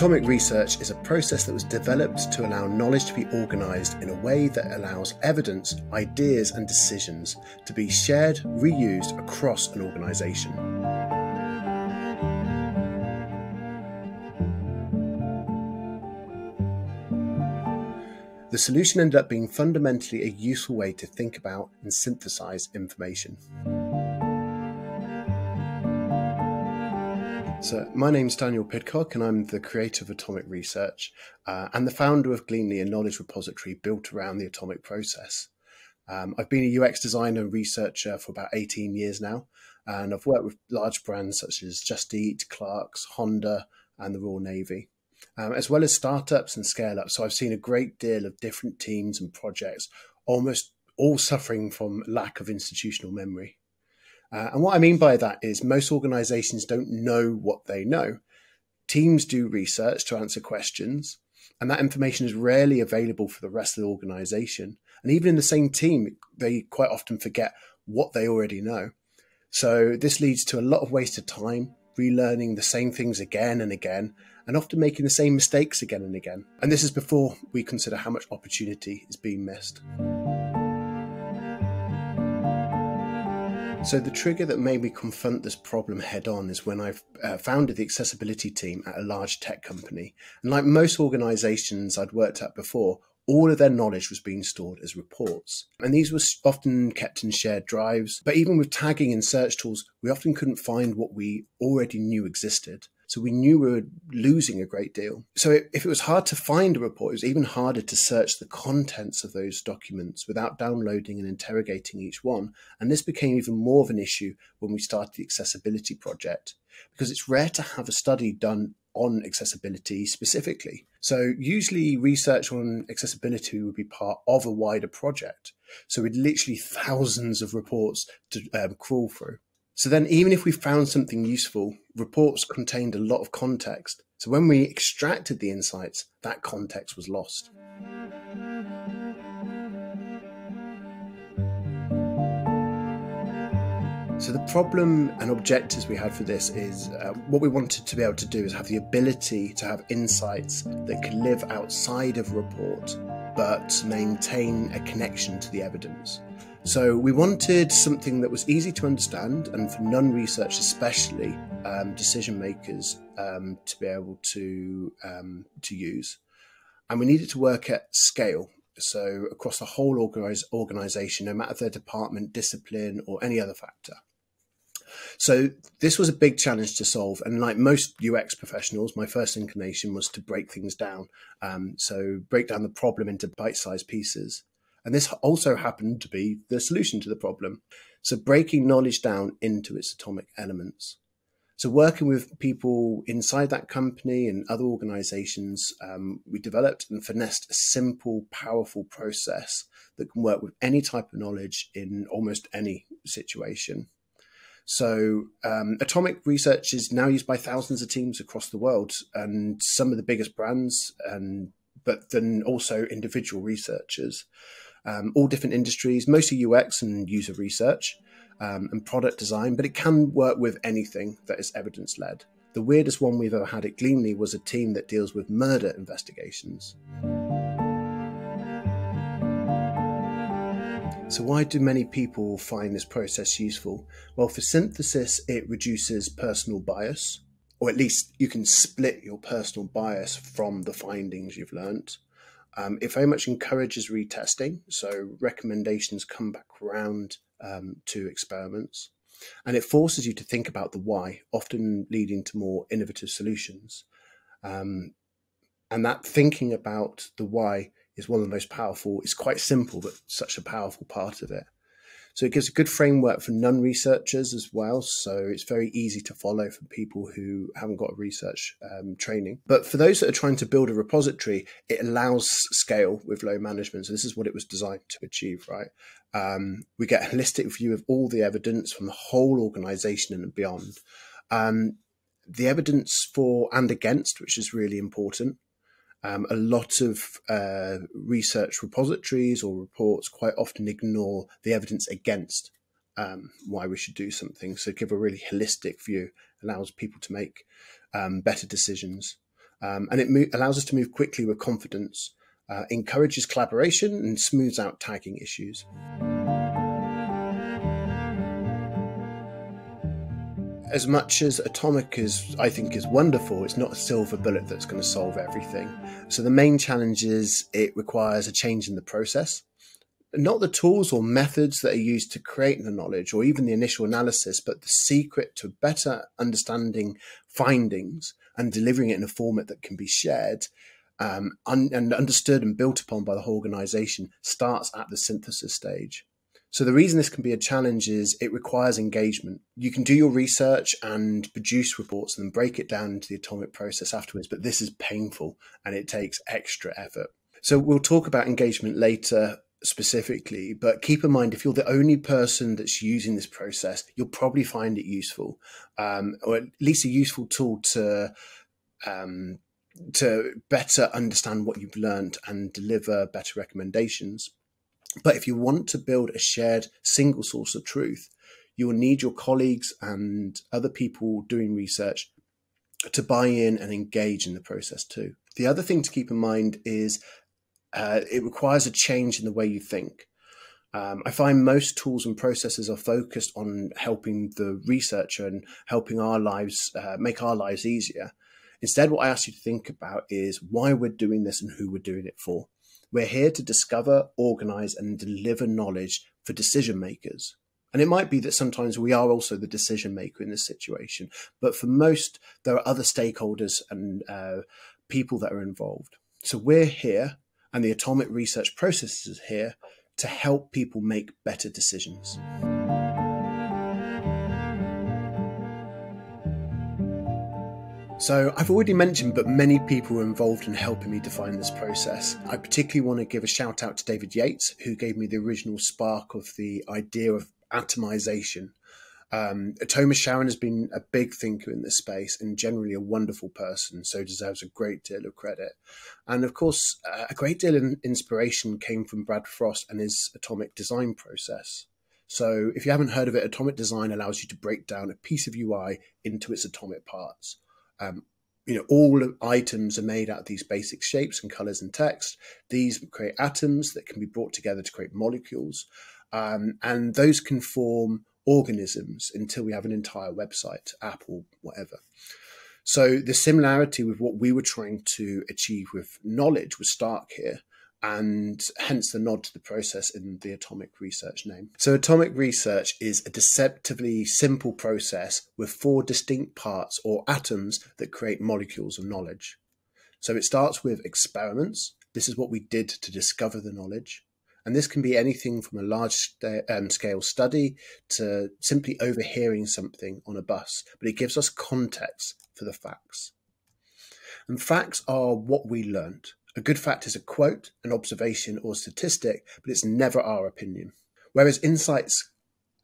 Atomic research is a process that was developed to allow knowledge to be organised in a way that allows evidence, ideas, and decisions to be shared, reused across an organisation. Solution ended up being fundamentally a useful way to think about and synthesize information. So, my name's Daniel Pidcock, and I'm the creator of Atomic Research uh, and the founder of Gleanly, a knowledge repository built around the atomic process. Um, I've been a UX designer and researcher for about 18 years now, and I've worked with large brands such as Just Eat, Clarks, Honda, and the Royal Navy, um, as well as startups and scale ups. So, I've seen a great deal of different teams and projects, almost all suffering from lack of institutional memory. Uh, and what I mean by that is most organizations don't know what they know. Teams do research to answer questions, and that information is rarely available for the rest of the organization. And even in the same team, they quite often forget what they already know. So this leads to a lot of wasted time, relearning the same things again and again, and often making the same mistakes again and again. And this is before we consider how much opportunity is being missed. So, the trigger that made me confront this problem head on is when I uh, founded the accessibility team at a large tech company. And like most organizations I'd worked at before, all of their knowledge was being stored as reports. And these were often kept in shared drives. But even with tagging and search tools, we often couldn't find what we already knew existed. So we knew we were losing a great deal. So if it was hard to find a report, it was even harder to search the contents of those documents without downloading and interrogating each one. And this became even more of an issue when we started the accessibility project because it's rare to have a study done on accessibility specifically. So usually research on accessibility would be part of a wider project. So we'd literally thousands of reports to um, crawl through. So then, even if we found something useful, reports contained a lot of context. So when we extracted the insights, that context was lost. So the problem and objectives we had for this is uh, what we wanted to be able to do is have the ability to have insights that could live outside of report, but maintain a connection to the evidence. So we wanted something that was easy to understand and for non-research especially um, decision makers um, to be able to um, to use, and we needed to work at scale. So across the whole organize, organization, no matter their department, discipline, or any other factor. So this was a big challenge to solve, and like most UX professionals, my first inclination was to break things down. Um, so break down the problem into bite-sized pieces. And this also happened to be the solution to the problem. So breaking knowledge down into its atomic elements. So working with people inside that company and other organizations, um, we developed and finessed a simple, powerful process that can work with any type of knowledge in almost any situation. So, um, atomic research is now used by thousands of teams across the world, and some of the biggest brands, and but then also individual researchers um, all different industries, mostly UX and user research um, and product design, but it can work with anything that is evidence led. The weirdest one we've ever had at Gleanly was a team that deals with murder investigations. So, why do many people find this process useful? Well, for synthesis, it reduces personal bias, or at least you can split your personal bias from the findings you've learnt. Um, it very much encourages retesting, so recommendations come back around um, to experiments. And it forces you to think about the why, often leading to more innovative solutions. Um, and that thinking about the why is one of the most powerful, it's quite simple, but such a powerful part of it. So it gives a good framework for non-researchers as well. So it's very easy to follow for people who haven't got research um, training. But for those that are trying to build a repository, it allows scale with low management. So this is what it was designed to achieve, right? Um, we get a holistic view of all the evidence from the whole organization and beyond. Um, the evidence for and against, which is really important. Um, a lot of uh, research repositories or reports quite often ignore the evidence against um, why we should do something. So, give a really holistic view allows people to make um, better decisions. Um, and it mo- allows us to move quickly with confidence, uh, encourages collaboration, and smooths out tagging issues. As much as atomic is i think is wonderful it's not a silver bullet that's going to solve everything. So the main challenge is it requires a change in the process. Not the tools or methods that are used to create the knowledge or even the initial analysis but the secret to better understanding findings and delivering it in a format that can be shared um, un- and understood and built upon by the whole organization starts at the synthesis stage so the reason this can be a challenge is it requires engagement. You can do your research and produce reports and then break it down into the atomic process afterwards, but this is painful and it takes extra effort. So we'll talk about engagement later specifically, but keep in mind if you're the only person that's using this process, you'll probably find it useful, um, or at least a useful tool to um, to better understand what you've learned and deliver better recommendations. But if you want to build a shared single source of truth, you will need your colleagues and other people doing research to buy in and engage in the process too. The other thing to keep in mind is uh, it requires a change in the way you think. Um, I find most tools and processes are focused on helping the researcher and helping our lives uh, make our lives easier. Instead, what I ask you to think about is why we're doing this and who we're doing it for. We're here to discover, organize, and deliver knowledge for decision makers. And it might be that sometimes we are also the decision maker in this situation, but for most, there are other stakeholders and uh, people that are involved. So we're here, and the atomic research process is here to help people make better decisions. So, I've already mentioned, but many people were involved in helping me define this process. I particularly want to give a shout out to David Yates, who gave me the original spark of the idea of atomization. Um, Tomer Sharon has been a big thinker in this space and generally a wonderful person, so deserves a great deal of credit. And of course, uh, a great deal of inspiration came from Brad Frost and his atomic design process. So, if you haven't heard of it, atomic design allows you to break down a piece of UI into its atomic parts. Um, you know, all items are made out of these basic shapes and colors and text. These create atoms that can be brought together to create molecules. Um, and those can form organisms until we have an entire website, app, or whatever. So the similarity with what we were trying to achieve with knowledge was stark here and hence the nod to the process in the atomic research name. So, atomic research is a deceptively simple process with four distinct parts or atoms that create molecules of knowledge. So, it starts with experiments. This is what we did to discover the knowledge. And this can be anything from a large um, scale study to simply overhearing something on a bus, but it gives us context for the facts. And facts are what we learned. A good fact is a quote, an observation, or statistic, but it's never our opinion. Whereas insights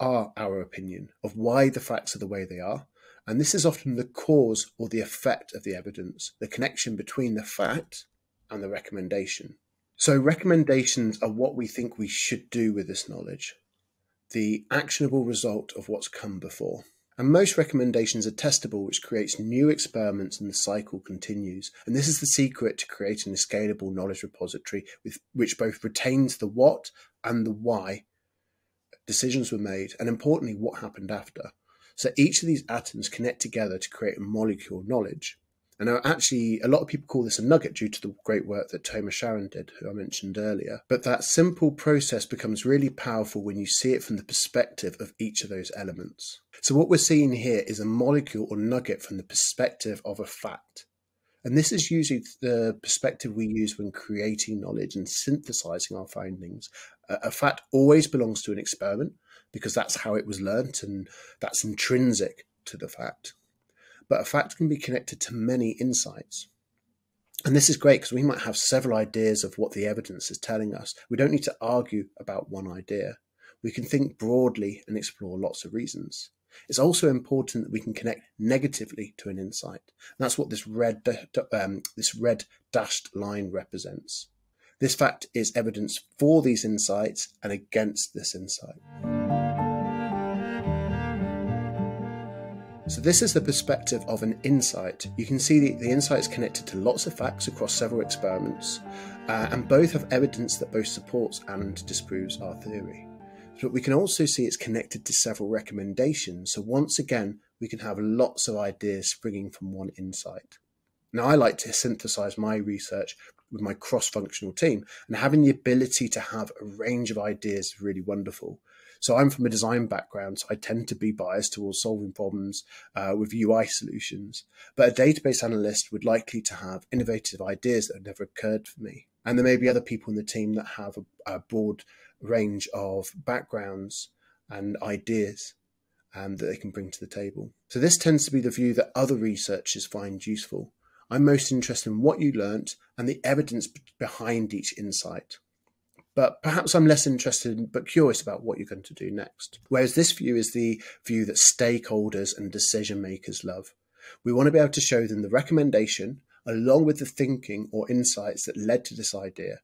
are our opinion of why the facts are the way they are, and this is often the cause or the effect of the evidence, the connection between the fact and the recommendation. So, recommendations are what we think we should do with this knowledge, the actionable result of what's come before. And most recommendations are testable, which creates new experiments and the cycle continues. And this is the secret to creating a scalable knowledge repository with, which both retains the what and the why decisions were made, and importantly, what happened after. So each of these atoms connect together to create a molecule knowledge. And uh, actually, a lot of people call this a nugget due to the great work that Tomer Sharon did, who I mentioned earlier. But that simple process becomes really powerful when you see it from the perspective of each of those elements. So, what we're seeing here is a molecule or nugget from the perspective of a fact. And this is usually the perspective we use when creating knowledge and synthesizing our findings. A fact always belongs to an experiment because that's how it was learnt and that's intrinsic to the fact but a fact can be connected to many insights. And this is great because we might have several ideas of what the evidence is telling us. We don't need to argue about one idea. We can think broadly and explore lots of reasons. It's also important that we can connect negatively to an insight. And that's what this red, um, this red dashed line represents. This fact is evidence for these insights and against this insight. So this is the perspective of an insight. You can see the, the insight is connected to lots of facts across several experiments, uh, and both have evidence that both supports and disproves our theory. But we can also see it's connected to several recommendations. So once again, we can have lots of ideas springing from one insight. Now, I like to synthesize my research with my cross functional team, and having the ability to have a range of ideas is really wonderful. So I'm from a design background, so I tend to be biased towards solving problems uh, with UI solutions. But a database analyst would likely to have innovative ideas that have never occurred for me. And there may be other people in the team that have a, a broad range of backgrounds and ideas um, that they can bring to the table. So this tends to be the view that other researchers find useful. I'm most interested in what you learnt and the evidence behind each insight but perhaps I'm less interested but curious about what you're going to do next. Whereas this view is the view that stakeholders and decision makers love. We want to be able to show them the recommendation along with the thinking or insights that led to this idea,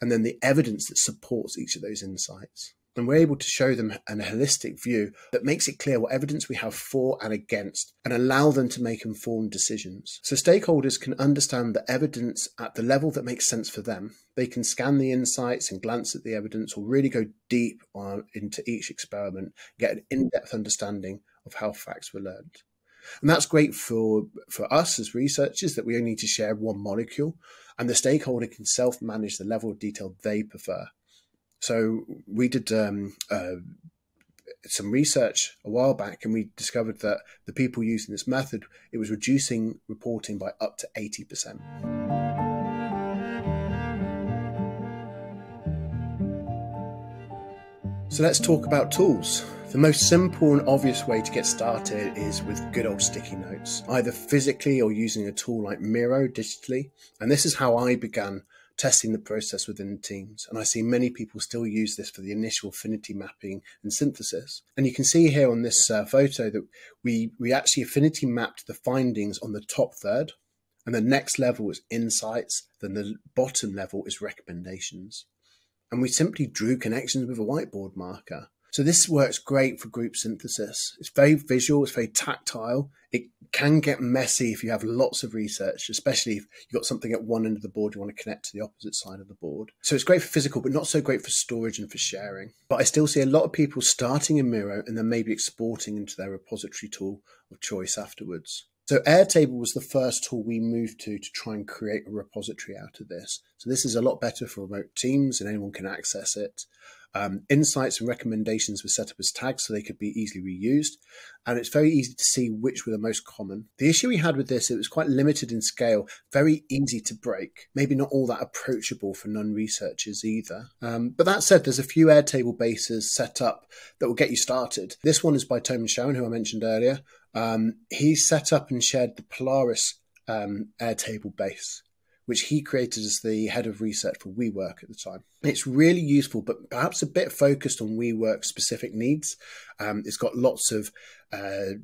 and then the evidence that supports each of those insights and we're able to show them a holistic view that makes it clear what evidence we have for and against and allow them to make informed decisions. So stakeholders can understand the evidence at the level that makes sense for them. They can scan the insights and glance at the evidence or really go deep on, into each experiment, get an in-depth understanding of how facts were learned. And that's great for, for us as researchers that we only need to share one molecule and the stakeholder can self-manage the level of detail they prefer. So we did um, uh, some research a while back, and we discovered that the people using this method it was reducing reporting by up to eighty percent. So let's talk about tools. The most simple and obvious way to get started is with good old sticky notes, either physically or using a tool like Miro digitally. And this is how I began testing the process within teams. And I see many people still use this for the initial affinity mapping and synthesis. And you can see here on this uh, photo that we, we actually affinity mapped the findings on the top third. And the next level is insights. Then the bottom level is recommendations. And we simply drew connections with a whiteboard marker. So this works great for group synthesis. It's very visual, it's very tactile. It can get messy if you have lots of research, especially if you've got something at one end of the board you want to connect to the opposite side of the board. So it's great for physical, but not so great for storage and for sharing. But I still see a lot of people starting in Miro and then maybe exporting into their repository tool of choice afterwards. So Airtable was the first tool we moved to to try and create a repository out of this. So this is a lot better for remote teams and anyone can access it. Um, insights and recommendations were set up as tags so they could be easily reused. And it's very easy to see which were the most common. The issue we had with this, it was quite limited in scale, very easy to break, maybe not all that approachable for non researchers either. Um, but that said, there's a few Airtable bases set up that will get you started. This one is by Tomer Sharon, who I mentioned earlier. Um, he set up and shared the Polaris um, Airtable base which he created as the head of research for WeWork at the time. It's really useful, but perhaps a bit focused on WeWork specific needs. Um, it's got lots of uh,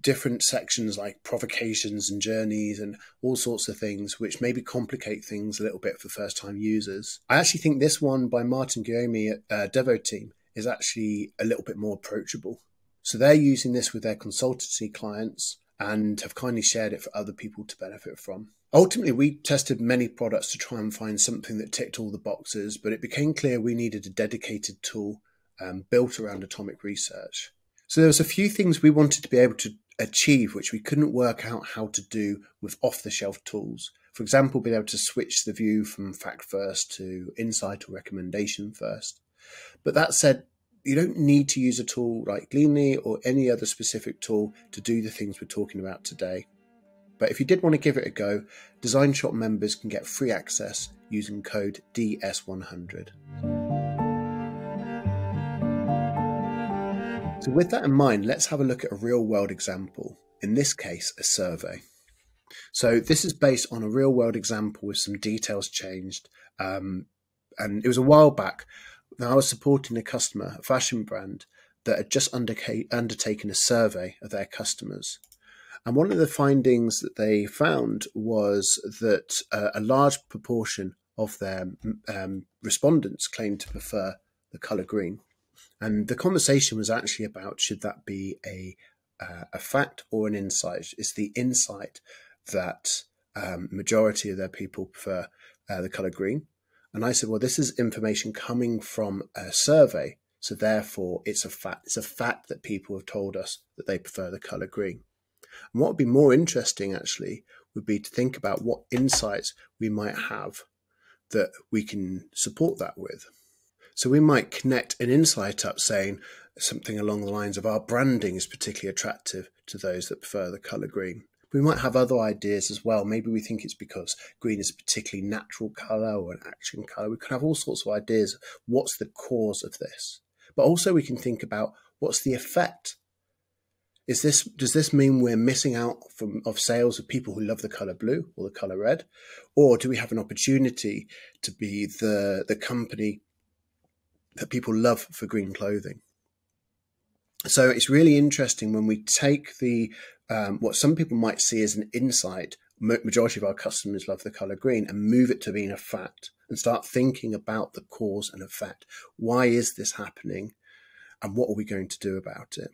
different sections like provocations and journeys and all sorts of things, which maybe complicate things a little bit for first time users. I actually think this one by Martin Guillaume at uh, Devoteam is actually a little bit more approachable. So they're using this with their consultancy clients and have kindly shared it for other people to benefit from. Ultimately, we tested many products to try and find something that ticked all the boxes, but it became clear we needed a dedicated tool um, built around atomic research. So there was a few things we wanted to be able to achieve which we couldn't work out how to do with off-the-shelf tools. For example, being able to switch the view from fact first to insight or recommendation first. But that said, you don't need to use a tool like Gleanly or any other specific tool to do the things we're talking about today. But if you did want to give it a go, Designshot members can get free access using code DS100. So, with that in mind, let's have a look at a real world example, in this case, a survey. So, this is based on a real world example with some details changed. Um, and it was a while back. Now, I was supporting a customer, a fashion brand, that had just undertaken a survey of their customers. And one of the findings that they found was that uh, a large proportion of their um, respondents claimed to prefer the colour green. And the conversation was actually about should that be a uh, a fact or an insight? It's the insight that um, majority of their people prefer uh, the colour green. And I said, well, this is information coming from a survey, so therefore it's a fact. It's a fact that people have told us that they prefer the colour green. And what would be more interesting actually would be to think about what insights we might have that we can support that with. So we might connect an insight up saying something along the lines of our branding is particularly attractive to those that prefer the colour green. We might have other ideas as well. Maybe we think it's because green is a particularly natural colour or an action colour. We can have all sorts of ideas. What's the cause of this? But also we can think about what's the effect is this does this mean we're missing out from of sales of people who love the color blue or the color red, or do we have an opportunity to be the the company that people love for green clothing? So it's really interesting when we take the um, what some people might see as an insight. Majority of our customers love the color green, and move it to being a fact, and start thinking about the cause and effect. Why is this happening, and what are we going to do about it?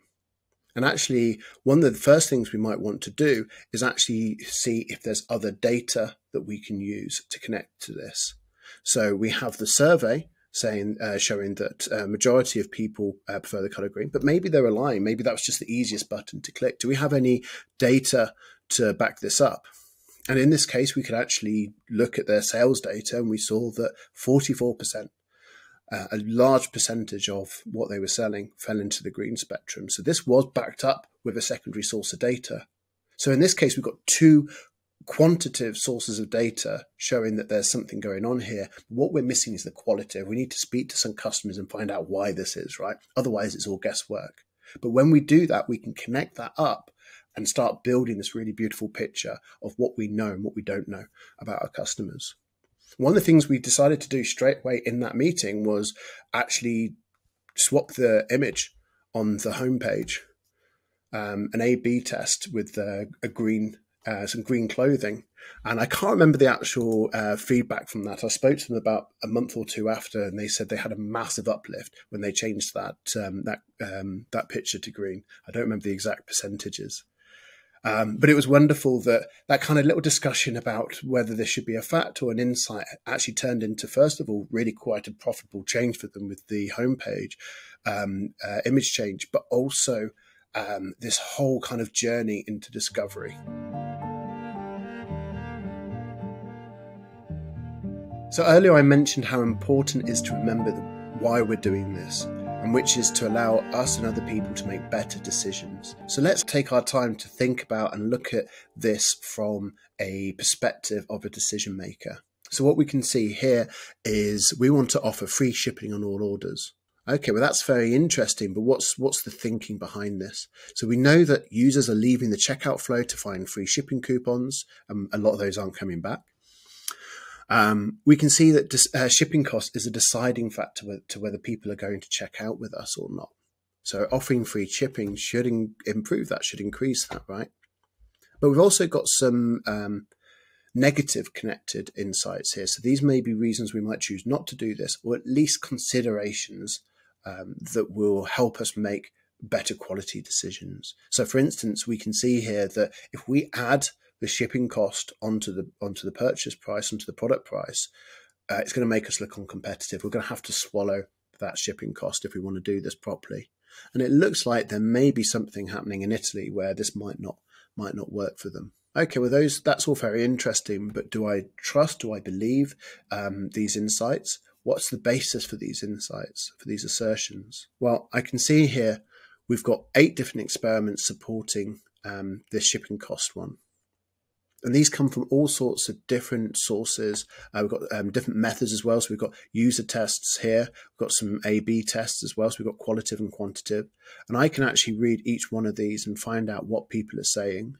And actually, one of the first things we might want to do is actually see if there's other data that we can use to connect to this. So we have the survey saying uh, showing that a uh, majority of people uh, prefer the color green, but maybe they're lying. Maybe that was just the easiest button to click. Do we have any data to back this up? And in this case, we could actually look at their sales data, and we saw that 44% uh, a large percentage of what they were selling fell into the green spectrum. So this was backed up with a secondary source of data. So in this case, we've got two quantitative sources of data showing that there's something going on here. What we're missing is the qualitative. We need to speak to some customers and find out why this is, right? Otherwise, it's all guesswork. But when we do that, we can connect that up and start building this really beautiful picture of what we know and what we don't know about our customers. One of the things we decided to do straight away in that meeting was actually swap the image on the homepage, um, an A/B test with uh, a green, uh, some green clothing, and I can't remember the actual uh, feedback from that. I spoke to them about a month or two after, and they said they had a massive uplift when they changed that um, that um, that picture to green. I don't remember the exact percentages. Um, but it was wonderful that that kind of little discussion about whether this should be a fact or an insight actually turned into, first of all, really quite a profitable change for them with the homepage um, uh, image change, but also um, this whole kind of journey into discovery. So earlier I mentioned how important it is to remember why we're doing this and which is to allow us and other people to make better decisions. So let's take our time to think about and look at this from a perspective of a decision maker. So what we can see here is we want to offer free shipping on all orders. Okay, well that's very interesting, but what's what's the thinking behind this? So we know that users are leaving the checkout flow to find free shipping coupons, and a lot of those aren't coming back. Um, we can see that uh, shipping cost is a deciding factor to whether people are going to check out with us or not. So offering free shipping should in improve that, should increase that, right? But we've also got some um, negative connected insights here. So these may be reasons we might choose not to do this, or at least considerations um, that will help us make better quality decisions. So for instance, we can see here that if we add the shipping cost onto the onto the purchase price, onto the product price, uh, it's going to make us look uncompetitive. We're going to have to swallow that shipping cost if we want to do this properly. And it looks like there may be something happening in Italy where this might not might not work for them. Okay, well, those that's all very interesting, but do I trust? Do I believe um, these insights? What's the basis for these insights, for these assertions? Well, I can see here we've got eight different experiments supporting um, this shipping cost one and these come from all sorts of different sources. Uh, we've got um, different methods as well. So we've got user tests here. We've got some A/B tests as well. So we've got qualitative and quantitative, and I can actually read each one of these and find out what people are saying.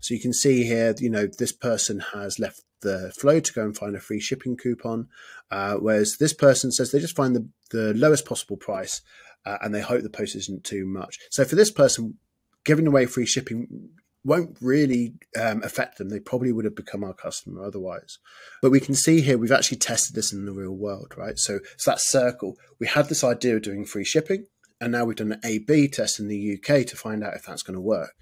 So you can see here, you know, this person has left the flow to go and find a free shipping coupon, uh, whereas this person says they just find the, the lowest possible price uh, and they hope the post isn't too much. So for this person, giving away free shipping won't really um, affect them. They probably would have become our customer otherwise. But we can see here we've actually tested this in the real world, right? So it's that circle. We had this idea of doing free shipping, and now we've done an A/B test in the UK to find out if that's going to work.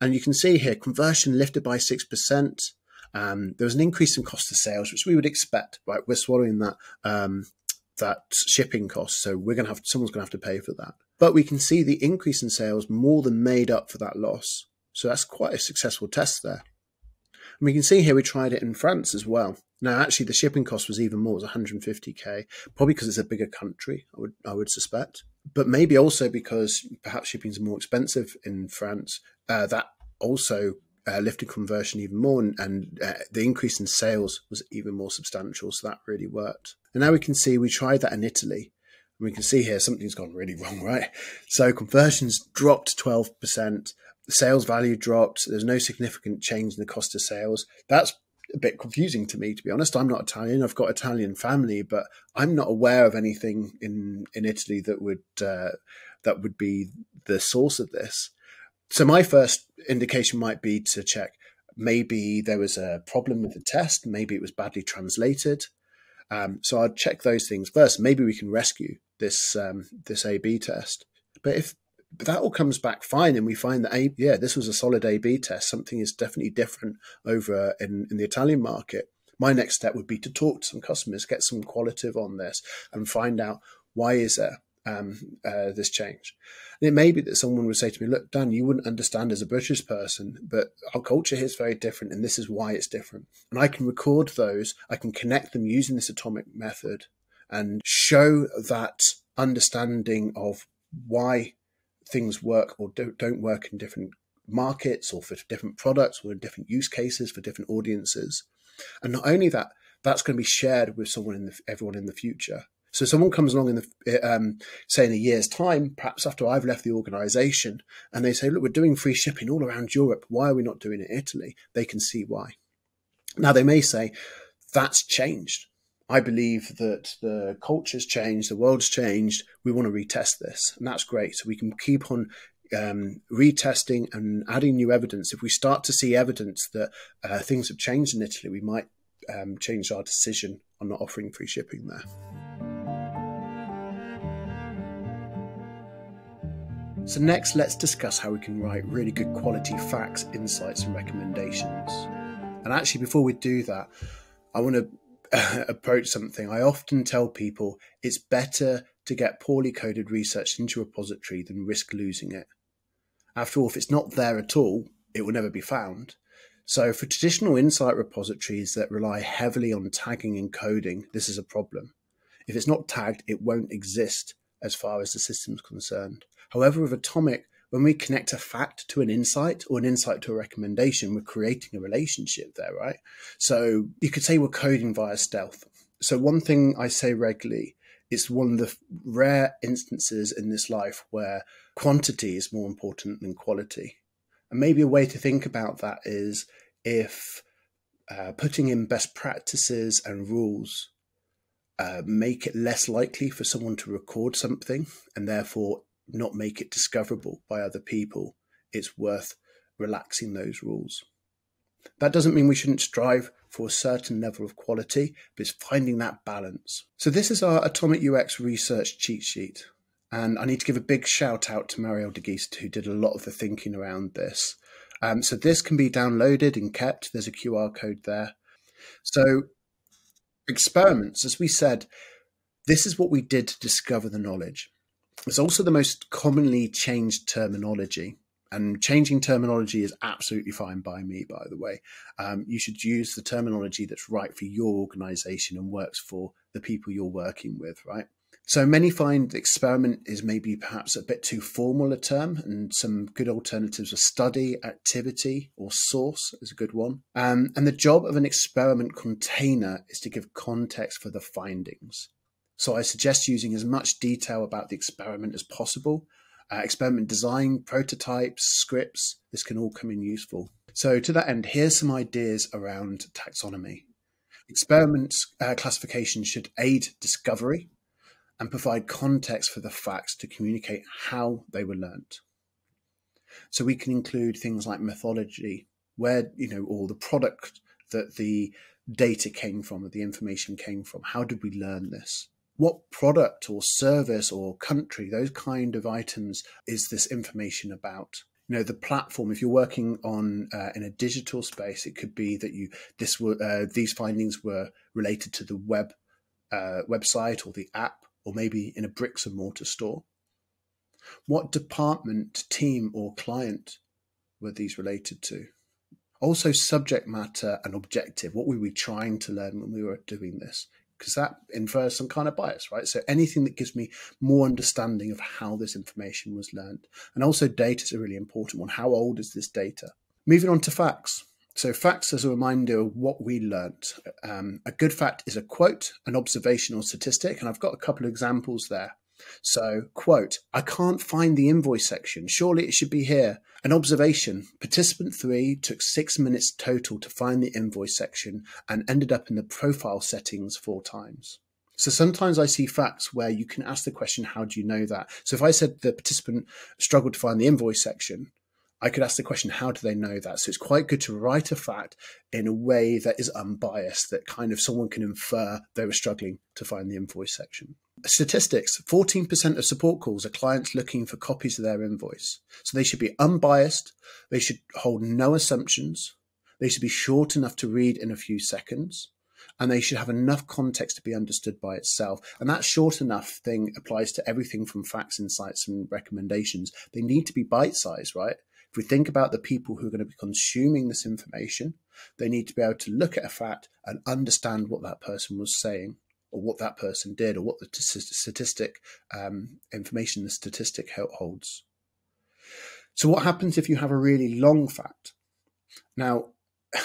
And you can see here conversion lifted by six percent. Um, there was an increase in cost of sales, which we would expect, right? We're swallowing that um, that shipping cost, so we're going to have someone's going to have to pay for that. But we can see the increase in sales more than made up for that loss. So that's quite a successful test there. And we can see here we tried it in France as well. Now, actually, the shipping cost was even more; it was 150k, probably because it's a bigger country. I would I would suspect, but maybe also because perhaps shipping is more expensive in France. Uh, that also uh, lifted conversion even more, and, and uh, the increase in sales was even more substantial. So that really worked. And now we can see we tried that in Italy. And we can see here something's gone really wrong, right? So conversions dropped 12%, the sales value dropped, there's no significant change in the cost of sales. That's a bit confusing to me, to be honest. I'm not Italian. I've got Italian family, but I'm not aware of anything in in Italy that would uh, that would be the source of this. So my first indication might be to check maybe there was a problem with the test, maybe it was badly translated. Um, so I'd check those things first. Maybe we can rescue this um, this A/B test. But if that all comes back fine, and we find that a, yeah, this was a solid A/B test. Something is definitely different over in, in the Italian market. My next step would be to talk to some customers, get some qualitative on this, and find out why is there um, uh, this change. And it may be that someone would say to me, look, Dan, you wouldn't understand as a British person, but our culture here is very different, and this is why it's different. And I can record those, I can connect them using this atomic method and show that understanding of why things work or don't, don't work in different markets or for different products or in different use cases for different audiences. And not only that, that's going to be shared with someone in the, everyone in the future. So someone comes along in the, um, say in a year's time, perhaps after I've left the organization, and they say, look, we're doing free shipping all around Europe. Why are we not doing it in Italy? They can see why. Now they may say, that's changed. I believe that the culture's changed, the world's changed. We want to retest this, and that's great. So we can keep on um, retesting and adding new evidence. If we start to see evidence that uh, things have changed in Italy, we might um, change our decision on not offering free shipping there. So next, let's discuss how we can write really good quality facts, insights, and recommendations. And actually, before we do that, I want to approach something. I often tell people it's better to get poorly coded research into a repository than risk losing it. After all, if it's not there at all, it will never be found. So for traditional insight repositories that rely heavily on tagging and coding, this is a problem. If it's not tagged, it won't exist as far as the system's concerned. However, with Atomic, when we connect a fact to an insight or an insight to a recommendation, we're creating a relationship there, right? So you could say we're coding via stealth. So one thing I say regularly, it's one of the rare instances in this life where quantity is more important than quality. And maybe a way to think about that is if uh, putting in best practices and rules uh, make it less likely for someone to record something and therefore not make it discoverable by other people, it's worth relaxing those rules. That doesn't mean we shouldn't strive for a certain level of quality, but it's finding that balance. So, this is our Atomic UX research cheat sheet. And I need to give a big shout out to Mario De Geest, who did a lot of the thinking around this. Um, so, this can be downloaded and kept. There's a QR code there. So, experiments, as we said, this is what we did to discover the knowledge. It's also the most commonly changed terminology. And changing terminology is absolutely fine by me, by the way. Um, you should use the terminology that's right for your organization and works for the people you're working with, right? So many find experiment is maybe perhaps a bit too formal a term, and some good alternatives are study, activity, or source is a good one. Um, and the job of an experiment container is to give context for the findings. So I suggest using as much detail about the experiment as possible. Uh, experiment design, prototypes, scripts, this can all come in useful. So to that end, here's some ideas around taxonomy. Experiment uh, classification should aid discovery and provide context for the facts to communicate how they were learnt. So we can include things like methodology, where, you know, or the product that the data came from, or the information came from. How did we learn this? What product or service or country, those kind of items, is this information about? you know the platform if you're working on uh, in a digital space it could be that you this were uh, these findings were related to the web uh, website or the app or maybe in a bricks and mortar store. What department team or client were these related to? Also subject matter and objective. What were we trying to learn when we were doing this because that infers some kind of bias, right? So anything that gives me more understanding of how this information was learned. And also data is a really important one. How old is this data? Moving on to facts. So facts as a reminder of what we learnt. Um, a good fact is a quote, an observational statistic, and I've got a couple of examples there. So, quote, I can't find the invoice section. Surely it should be here. An observation participant three took six minutes total to find the invoice section and ended up in the profile settings four times. So sometimes I see facts where you can ask the question, How do you know that? So if I said the participant struggled to find the invoice section, I could ask the question, how do they know that? So it's quite good to write a fact in a way that is unbiased, that kind of someone can infer they were struggling to find the invoice section. Statistics 14% of support calls are clients looking for copies of their invoice. So they should be unbiased, they should hold no assumptions, they should be short enough to read in a few seconds, and they should have enough context to be understood by itself. And that short enough thing applies to everything from facts, insights, and recommendations. They need to be bite sized, right? If we think about the people who are going to be consuming this information, they need to be able to look at a fact and understand what that person was saying or what that person did or what the statistic um, information the statistic holds. So what happens if you have a really long fact? Now,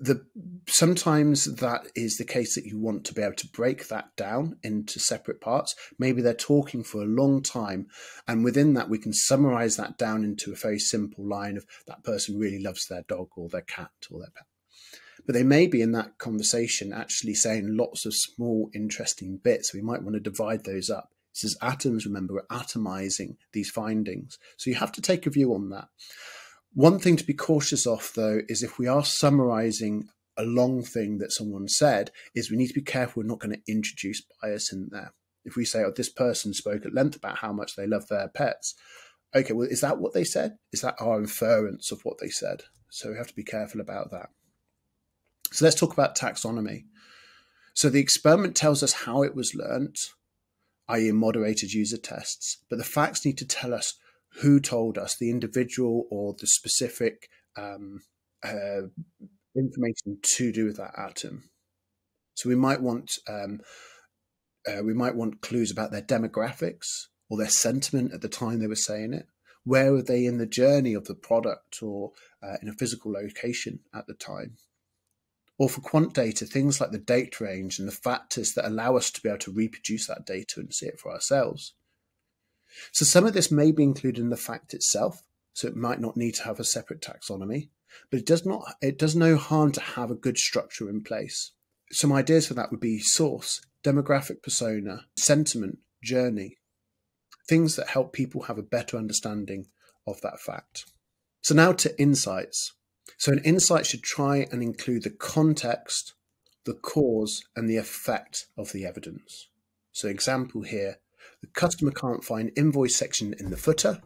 the sometimes that is the case that you want to be able to break that down into separate parts maybe they're talking for a long time and within that we can summarize that down into a very simple line of that person really loves their dog or their cat or their pet but they may be in that conversation actually saying lots of small interesting bits we might want to divide those up this is atoms remember we're atomizing these findings so you have to take a view on that one thing to be cautious of, though, is if we are summarizing a long thing that someone said, is we need to be careful we're not going to introduce bias in there. If we say, oh, this person spoke at length about how much they love their pets, okay, well, is that what they said? Is that our inference of what they said? So we have to be careful about that. So let's talk about taxonomy. So the experiment tells us how it was learnt, i.e., moderated user tests, but the facts need to tell us who told us, the individual or the specific um, uh, information to do with that atom. So we might want um, uh, we might want clues about their demographics or their sentiment at the time they were saying it. Where were they in the journey of the product or uh, in a physical location at the time? Or for quant data, things like the date range and the factors that allow us to be able to reproduce that data and see it for ourselves. So some of this may be included in the fact itself, so it might not need to have a separate taxonomy, but it does not it does no harm to have a good structure in place. Some ideas for that would be source, demographic persona, sentiment, journey, things that help people have a better understanding of that fact. So now to insights. So an insight should try and include the context, the cause, and the effect of the evidence. So example here, the customer can't find invoice section in the footer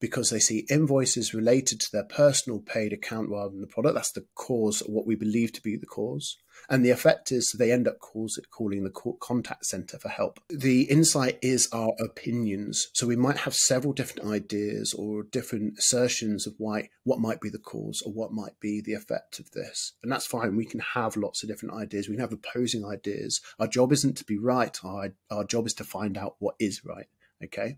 because they see invoices related to their personal paid account rather than the product. That's the cause, what we believe to be the cause. And the effect is they end up calling the contact center for help. The insight is our opinions. So we might have several different ideas or different assertions of why what might be the cause or what might be the effect of this. And that's fine. We can have lots of different ideas. We can have opposing ideas. Our job isn't to be right. Our, our job is to find out what is right. Okay.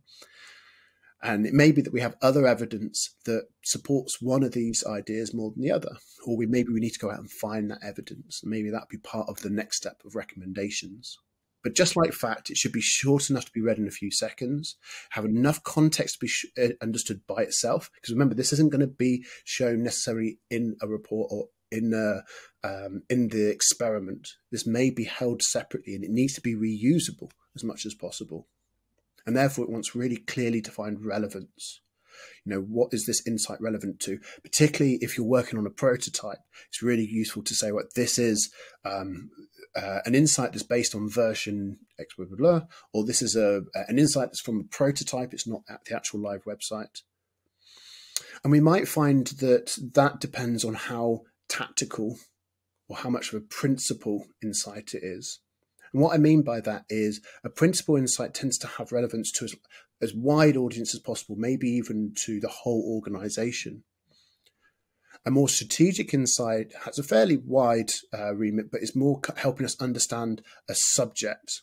And it may be that we have other evidence that supports one of these ideas more than the other, or we maybe we need to go out and find that evidence. And maybe that be part of the next step of recommendations. But just like fact, it should be short enough to be read in a few seconds, have enough context to be uh, understood by itself. Because remember, this isn't going to be shown necessarily in a report or in a, um, in the experiment. This may be held separately, and it needs to be reusable as much as possible. And therefore, it wants really clearly defined relevance. You know, what is this insight relevant to? Particularly if you're working on a prototype, it's really useful to say what this is um, uh, an insight that's based on version X, blah, blah, blah, or this is a an insight that's from a prototype. It's not at the actual live website. And we might find that that depends on how tactical or how much of a principal insight it is. And what I mean by that is a principal insight tends to have relevance to as, as wide audience as possible, maybe even to the whole organization. A more strategic insight has a fairly wide uh, remit, but is more helping us understand a subject.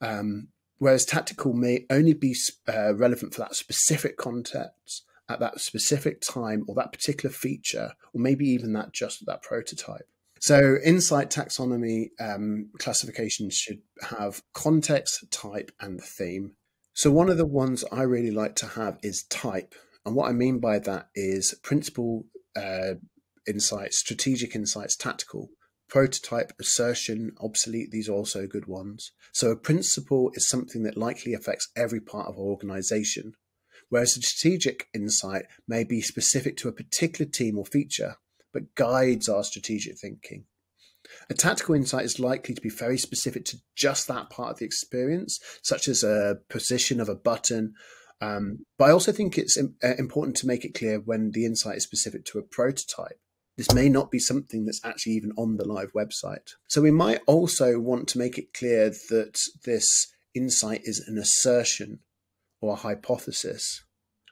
Um, whereas tactical may only be uh, relevant for that specific context at that specific time or that particular feature, or maybe even that just that prototype. So, insight taxonomy um, classifications should have context, type, and theme. So, one of the ones I really like to have is type. And what I mean by that is principal uh, insights, strategic insights, tactical, prototype, assertion, obsolete. These are also good ones. So, a principle is something that likely affects every part of our organization, whereas a strategic insight may be specific to a particular team or feature but guides our strategic thinking. A tactical insight is likely to be very specific to just that part of the experience, such as a position of a button. Um, but I also think it's uh, important to make it clear when the insight is specific to a prototype. This may not be something that's actually even on the live website. So we might also want to make it clear that this insight is an assertion or a hypothesis.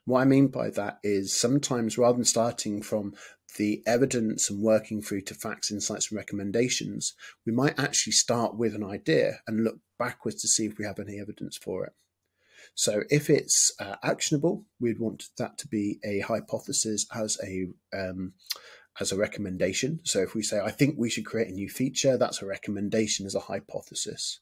What I mean by that is sometimes rather than starting from the evidence and working through to facts, insights, and recommendations, we might actually start with an idea and look backwards to see if we have any evidence for it. So if it's uh, actionable, we'd want that to be a hypothesis as a um, as a recommendation. So if we say, I think we should create a new feature, that's a recommendation as a hypothesis.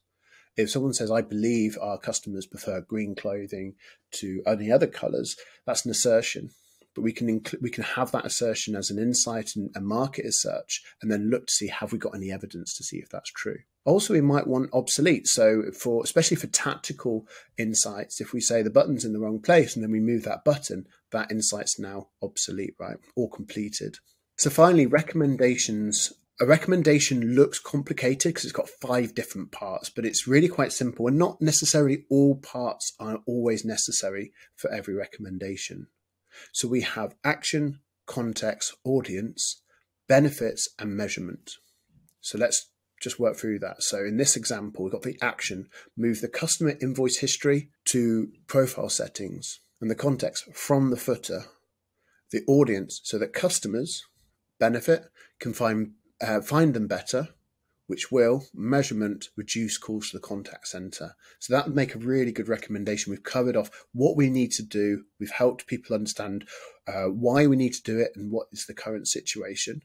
If someone says, I believe our customers prefer green clothing to any other colors, that's an assertion. But we can we can have that assertion as an insight and, and market as such, and then look to see have we got any evidence to see if that's true. Also, we might want obsolete. So, for especially for tactical insights, if we say the button's in the wrong place and then we move that button, that insight's now obsolete, right, or completed. So, finally, recommendations a recommendation looks complicated because it's got five different parts, but it's really quite simple and not necessarily all parts are always necessary for every recommendation. So we have action, context, audience, benefits, and measurement. So let's just work through that. So in this example, we've got the action, move the customer invoice history to profile settings, and the context from the footer, the audience, so that customers benefit can find uh, find them better, which will measurement reduce calls to the contact center. So that would make a really good recommendation. We've covered off what we need to do. We've helped people understand uh, why we need to do it and what is the current situation.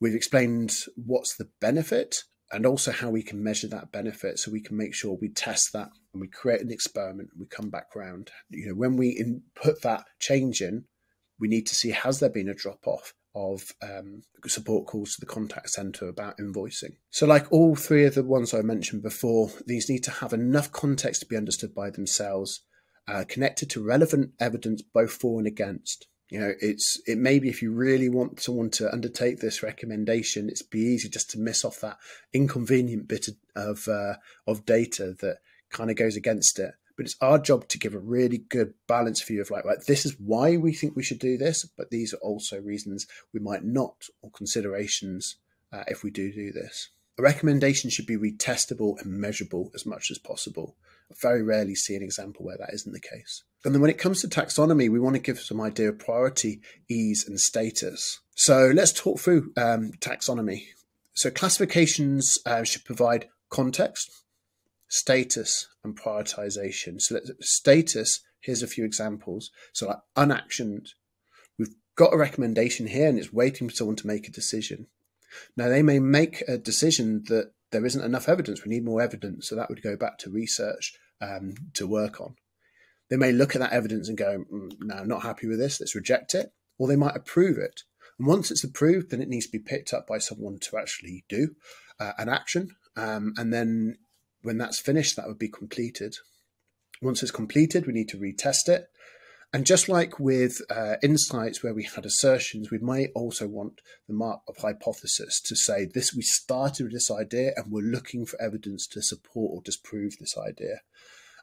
We've explained what's the benefit and also how we can measure that benefit so we can make sure we test that and we create an experiment and we come back around. You know, when we input that change in, we need to see has there been a drop off? Of um, support calls to the contact center about invoicing. So, like all three of the ones I mentioned before, these need to have enough context to be understood by themselves, uh, connected to relevant evidence both for and against. You know, it's it may be if you really want someone to undertake this recommendation, it's be easy just to miss off that inconvenient bit of uh, of data that kind of goes against it but it's our job to give a really good balanced view of like, this is why we think we should do this, but these are also reasons we might not, or considerations uh, if we do do this. A recommendation should be retestable and measurable as much as possible. I very rarely see an example where that isn't the case. And then when it comes to taxonomy, we want to give some idea of priority, ease, and status. So let's talk through um, taxonomy. So classifications uh, should provide context, status and prioritization. So status, here's a few examples. So like unactioned, we've got a recommendation here and it's waiting for someone to make a decision. Now they may make a decision that there isn't enough evidence. We need more evidence. So that would go back to research um, to work on. They may look at that evidence and go, mm, no, I'm not happy with this. Let's reject it. Or they might approve it. And once it's approved, then it needs to be picked up by someone to actually do uh, an action. Um, and then when that's finished, that would be completed. Once it's completed, we need to retest it. And just like with uh, insights where we had assertions, we might also want the mark of hypothesis to say this we started with this idea and we're looking for evidence to support or disprove this idea.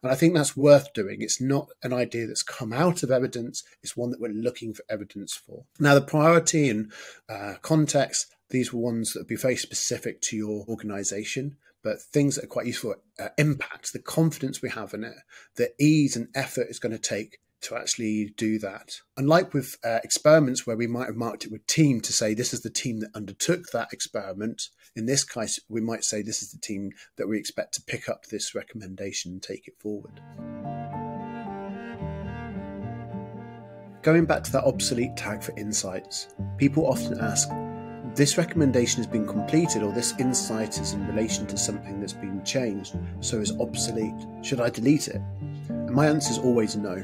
And I think that's worth doing. It's not an idea that's come out of evidence, it's one that we're looking for evidence for. Now, the priority and uh, context, these were ones that would be very specific to your organization but things that are quite useful uh, impact, the confidence we have in it, the ease and effort it's going to take to actually do that. Unlike with uh, experiments where we might have marked it with team to say this is the team that undertook that experiment, in this case, we might say this is the team that we expect to pick up this recommendation and take it forward. Going back to that obsolete tag for insights, people often ask, this recommendation has been completed or this insight is in relation to something that's been changed, so is obsolete. Should I delete it? And my answer is always no.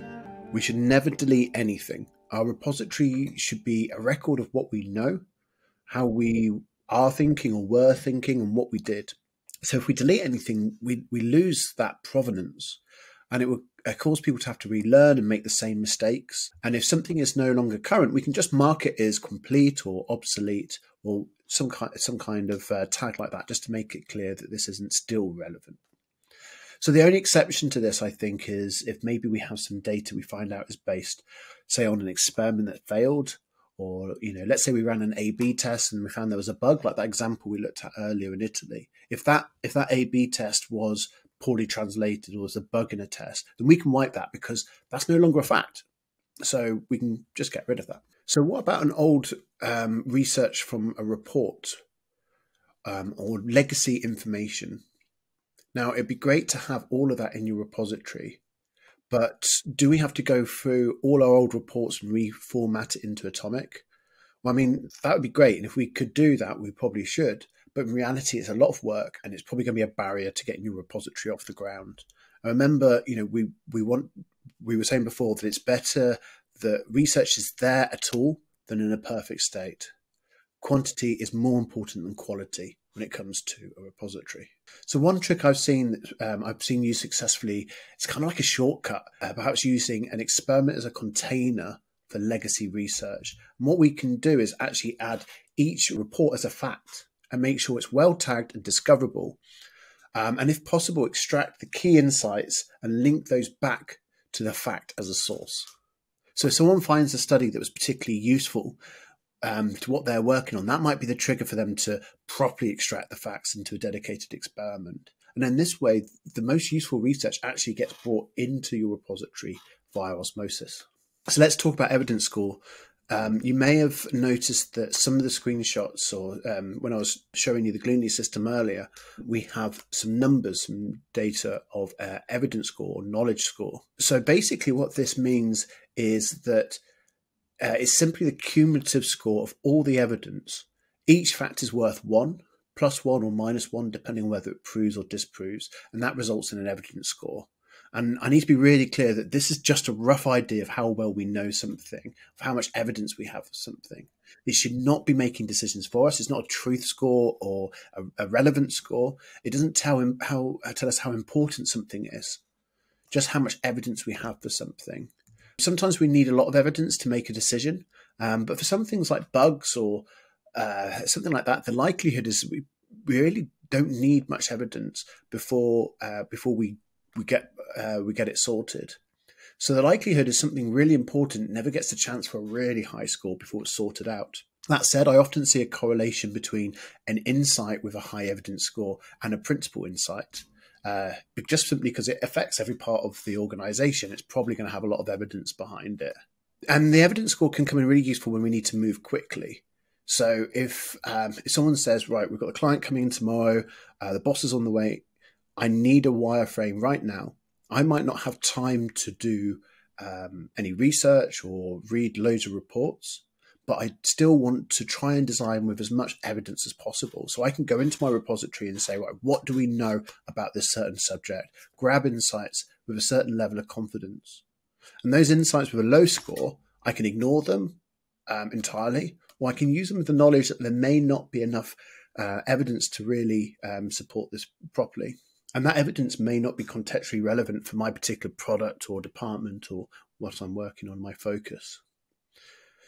We should never delete anything. Our repository should be a record of what we know, how we are thinking or were thinking, and what we did. So if we delete anything, we, we lose that provenance and it will uh, cause people to have to relearn and make the same mistakes. And if something is no longer current, we can just mark it as complete or obsolete or some kind some kind of uh, tag like that, just to make it clear that this isn't still relevant. So the only exception to this, I think, is if maybe we have some data we find out is based, say, on an experiment that failed, or you know, let's say we ran an A/B test and we found there was a bug, like that example we looked at earlier in Italy. If that if that A/B test was poorly translated or was a bug in a test, then we can wipe that because that's no longer a fact. So we can just get rid of that. So what about an old um, research from a report um, or legacy information? Now, it'd be great to have all of that in your repository, but do we have to go through all our old reports and reformat it into Atomic? Well, I mean, that would be great. And if we could do that, we probably should. But in reality, it's a lot of work and it's probably going to be a barrier to getting your repository off the ground. I remember, you know, we, we want, we were saying before that it's better that research is there at all than in a perfect state. Quantity is more important than quality when it comes to a repository. So one trick I've seen um, I've seen used successfully, it's kind of like a shortcut, uh, perhaps using an experiment as a container for legacy research. And what we can do is actually add each report as a fact and make sure it's well tagged and discoverable. Um, and if possible, extract the key insights and link those back to the fact as a source. So if someone finds a study that was particularly useful, um, to what they're working on, that might be the trigger for them to properly extract the facts into a dedicated experiment. And in this way, the most useful research actually gets brought into your repository via osmosis. So let's talk about evidence score. Um, you may have noticed that some of the screenshots, or um, when I was showing you the Gleanly system earlier, we have some numbers, some data of uh, evidence score or knowledge score. So basically, what this means is that uh, is simply the cumulative score of all the evidence. Each fact is worth one, plus one or minus one, depending on whether it proves or disproves, and that results in an evidence score. And I need to be really clear that this is just a rough idea of how well we know something, of how much evidence we have of something. It should not be making decisions for us. It's not a truth score or a, a relevant score. It doesn't tell him how tell us how important something is, just how much evidence we have for something. Sometimes we need a lot of evidence to make a decision, um, but for some things like bugs or uh, something like that, the likelihood is we, we really don't need much evidence before uh, before we we get uh, we get it sorted. So the likelihood is something really important never gets a chance for a really high score before it's sorted out. That said, I often see a correlation between an insight with a high evidence score and a principal insight uh, just simply because it affects every part of the organization. It's probably going to have a lot of evidence behind it. And the evidence score can come in really useful when we need to move quickly. So if um, if someone says, right, we've got a client coming in tomorrow, uh, the boss is on the way, I need a wireframe right now. I might not have time to do um, any research or read loads of reports but I still want to try and design with as much evidence as possible. So I can go into my repository and say, right, what do we know about this certain subject? Grab insights with a certain level of confidence. And those insights with a low score, I can ignore them um, entirely, or I can use them with the knowledge that there may not be enough uh, evidence to really um, support this properly. And that evidence may not be contextually relevant for my particular product or department or what I'm working on, my focus.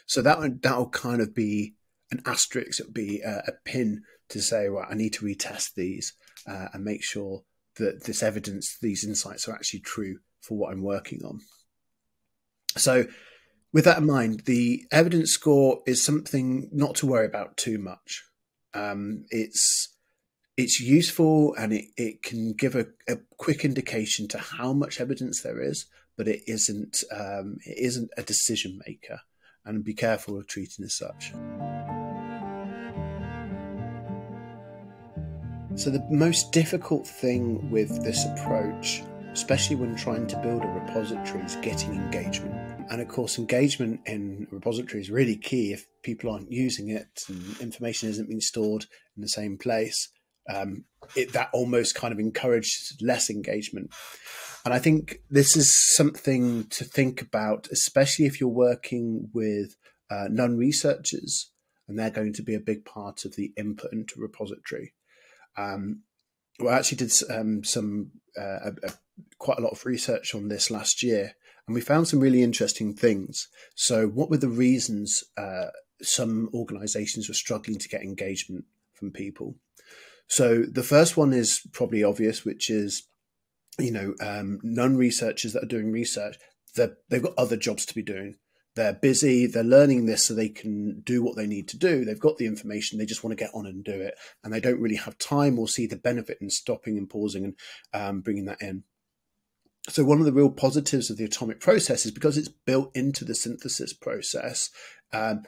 So that that'll kind of be an asterisk, it'll be a, a pin to say, right, I need to retest these uh, and make sure that this evidence, these insights are actually true for what I'm working on. So, with that in mind, the evidence score is something not to worry about too much. Um, it's it's useful and it, it can give a, a, quick indication to how much evidence there is, but it isn't um, it isn't a decision maker. And be careful of treating as such. So, the most difficult thing with this approach, especially when trying to build a repository, is getting engagement. And of course, engagement in a repository is really key if people aren't using it and information isn't being stored in the same place. Um, it, that almost kind of encouraged less engagement. And I think this is something to think about, especially if you're working with uh, non researchers and they're going to be a big part of the input into repository. Um, well, I actually did um, some uh, a, a, quite a lot of research on this last year, and we found some really interesting things. So, what were the reasons uh, some organisations were struggling to get engagement from people? So, the first one is probably obvious, which is you know um, non researchers that are doing research they've got other jobs to be doing they're busy, they're learning this so they can do what they need to do. They've got the information, they just want to get on and do it. And they don't really have time or see the benefit in stopping and pausing and um, bringing that in. So, one of the real positives of the atomic process is because it's built into the synthesis process. Um,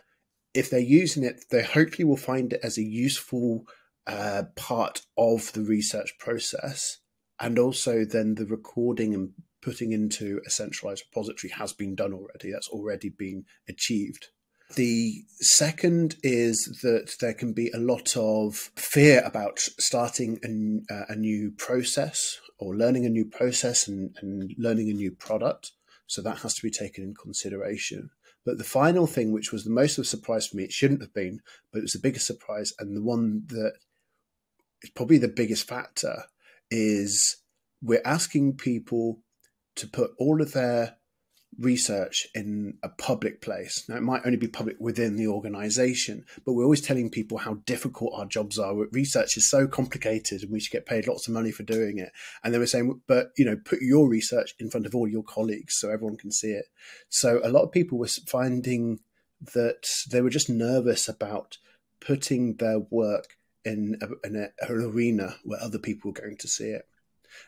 if they're using it, they hopefully will find it as a useful uh, part of the research process. And also, then the recording and putting into a centralized repository has been done already. That's already been achieved. The second is that there can be a lot of fear about starting a, uh, a new process or learning a new process and, and learning a new product. So that has to be taken in consideration. But the final thing, which was the most of a surprise for me, it shouldn't have been, but it was the biggest surprise, and the one that probably the biggest factor, is we're asking people to put all of their research in a public place. Now, it might only be public within the organization, but we're always telling people how difficult our jobs are. Research is so complicated and we should get paid lots of money for doing it. And then we're saying, but, you know, put your research in front of all your colleagues so everyone can see it. So a lot of people were finding that they were just nervous about putting their work in, a, in a, an arena where other people were going to see it.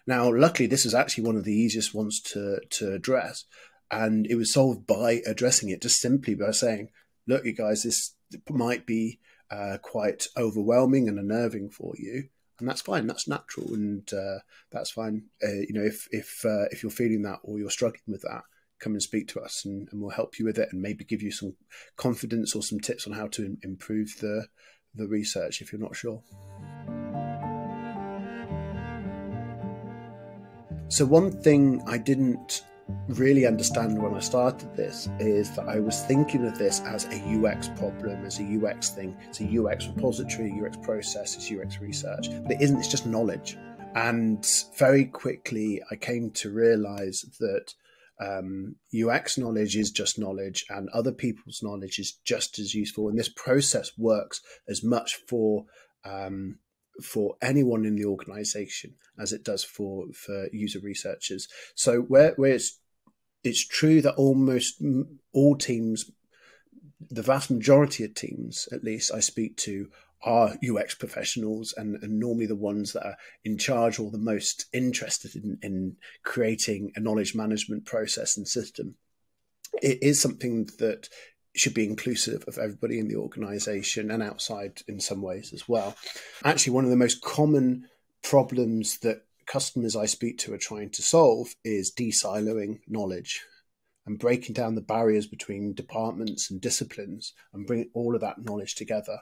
Now, luckily, this is actually one of the easiest ones to, to address. And it was solved by addressing it just simply by saying, look, you guys, this might be uh, quite overwhelming and unnerving for you. And that's fine. That's natural, and uh, that's fine. Uh, you know, if if uh, if you're feeling that or you're struggling with that, come and speak to us, and, and, we'll help you with it, and maybe give you some confidence or some tips on how to improve the the research if you're not sure. So, one thing I didn't really understand when I started this is that I was thinking of this as a UX problem, as a UX thing. It's a UX repository, UX process, it's UX research. But it isn't, it's just knowledge. And very quickly, I came to realize that um, UX knowledge is just knowledge, and other people's knowledge is just as useful. And this process works as much for um, for anyone in the organization as it does for for user researchers. So where where it's it's true that almost all teams, the vast majority of teams, at least I speak to, are UX professionals and, and, normally the ones that are in charge or the most interested in, in creating a knowledge management process and system. It is something that should be inclusive of everybody in the organization and outside in some ways as well. Actually, one of the most common problems that customers I speak to are trying to solve is de-siloing knowledge and breaking down the barriers between departments and disciplines and bringing all of that knowledge together.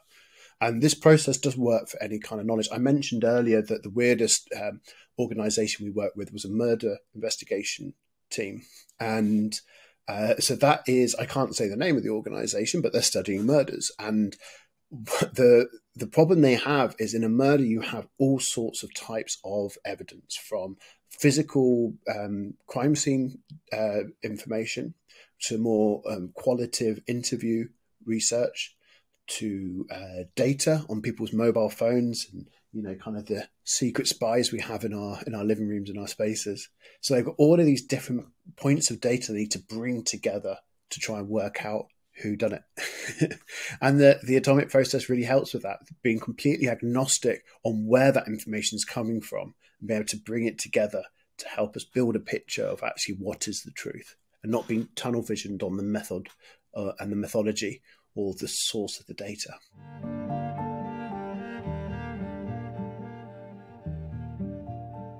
And this process does work for any kind of knowledge. I mentioned earlier that the weirdest um, organization we worked with was a murder investigation team. And uh, so that is, I can't say the name of the organization, but they're studying murders. And the the problem they have is in a murder, you have all sorts of types of evidence from physical um, crime scene uh, information to more um, qualitative interview research to uh, data on people's mobile phones and you know kind of the secret spies we have in our in our living rooms and our spaces so they've got all of these different points of data they need to bring together to try and work out who done it. and the, the atomic process really helps with that, being completely agnostic on where that information is coming from and be able to bring it together to help us build a picture of actually what is the truth and not being tunnel visioned on the method uh, and the methodology or the source of the data.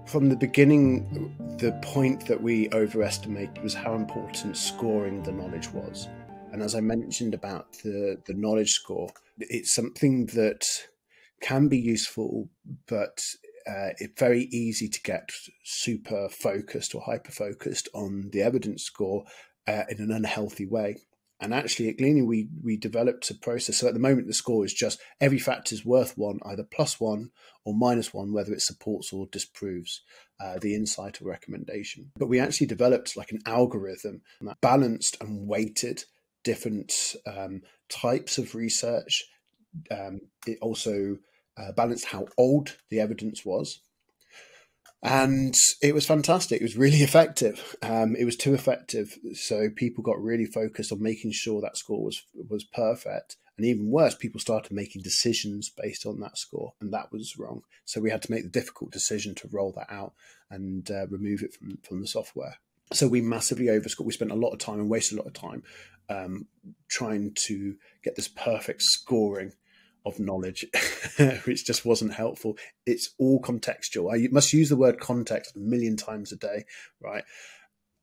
From the beginning, the point that we overestimated was how important scoring the knowledge was. And as I mentioned about the, the knowledge score, it's something that can be useful, but uh, it's very easy to get super focused or hyper focused on the evidence score uh, in an unhealthy way. And actually, at Gleanly, we we developed a process. So at the moment, the score is just every factor is worth one, either plus one or minus one, whether it supports or disproves uh, the insight or recommendation. But we actually developed like an algorithm that balanced and weighted different um, types of research. Um, it also uh, balanced how old the evidence was. And it was fantastic. It was really effective. Um, it was too effective, so people got really focused on making sure that score was was perfect. And even worse, people started making decisions based on that score, and that was wrong. So we had to make the difficult decision to roll that out and uh, remove it from from the software. So we massively overscored. We spent a lot of time and wasted a lot of time um, trying to get this perfect scoring of knowledge, which just wasn't helpful. It's all contextual. I must use the word context a million times a day, right?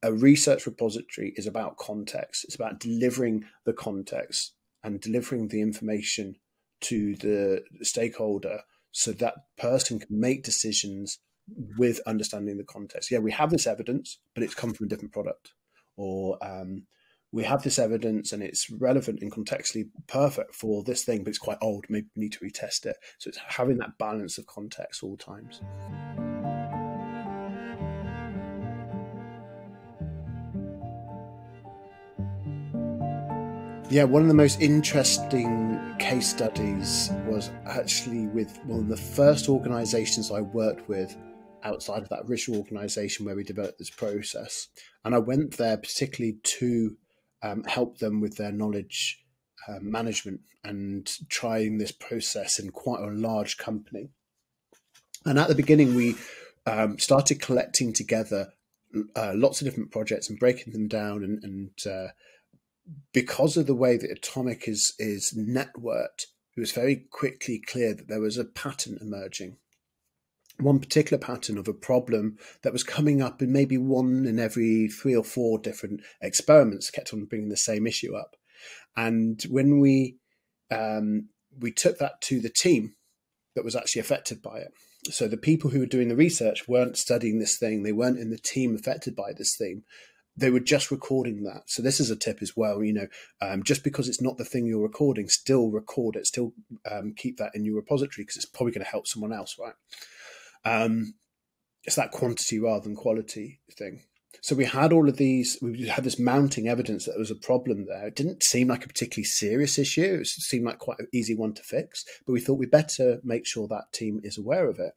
A research repository is about context. It's about delivering the context and delivering the information to the stakeholder so that person can make decisions with understanding the context. Yeah, we have this evidence, but it's come from a different product. Or um, we have this evidence and it's relevant and contextually perfect for this thing, but it's quite old. Maybe we need to retest it. So it's having that balance of context all times. Yeah, one of the most interesting case studies was actually with one of the first organizations I worked with outside of that original organization where we developed this process. And I went there particularly to um, help them with their knowledge uh, management and trying this process in quite a large company. And at the beginning, we um, started collecting together uh, lots of different projects and breaking them down. And, and uh, because of the way that Atomic is is networked, it was very quickly clear that there was a pattern emerging one particular pattern of a problem that was coming up in maybe one in every three or four different experiments kept on bringing the same issue up. And when we um, we took that to the team that was actually affected by it. So the people who were doing the research weren't studying this thing. They weren't in the team affected by this thing. They were just recording that. So this is a tip as well you know um, just because it's not the thing you're recording still record it still um, keep that in your repository because it's probably going to help someone else right um, it's that quantity rather than quality thing. So we had all of these, we had this mounting evidence that there was a problem there. It didn't seem like a particularly serious issue. It seemed like quite an easy one to fix, but we thought we better make sure that team is aware of it.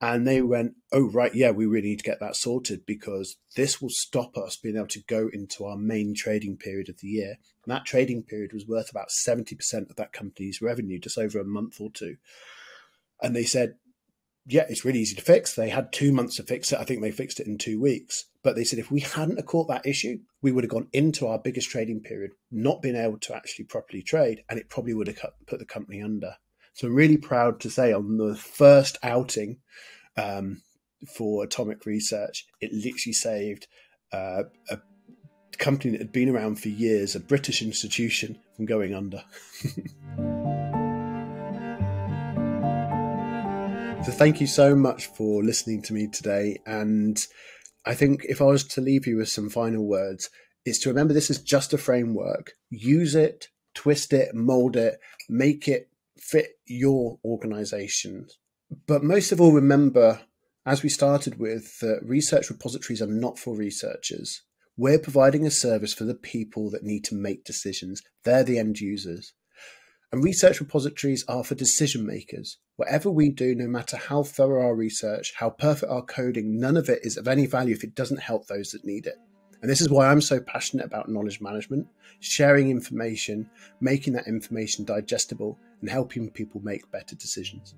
And they went, oh, right, yeah, we really need to get that sorted because this will stop us being able to go into our main trading period of the year. And that trading period was worth about 70% of that company's revenue, just over a month or two. And they said, yeah, it's really easy to fix. They had two months to fix it. I think they fixed it in two weeks. But they said if we hadn't caught that issue, we would have gone into our biggest trading period, not been able to actually properly trade, and it probably would have put the company under. So I'm really proud to say on the first outing um, for Atomic Research, it literally saved uh, a company that had been around for years, a British institution, from going under. So thank you so much for listening to me today. And I think if I was to leave you with some final words, it's to remember this is just a framework. Use it, twist it, mold it, make it fit your organization. But most of all, remember, as we started with, that research repositories are not for researchers. We're providing a service for the people that need to make decisions. They're the end users. And research repositories are for decision makers. Whatever we do, no matter how thorough our research, how perfect our coding, none of it is of any value if it doesn't help those that need it. And this is why I'm so passionate about knowledge management, sharing information, making that information digestible, and helping people make better decisions.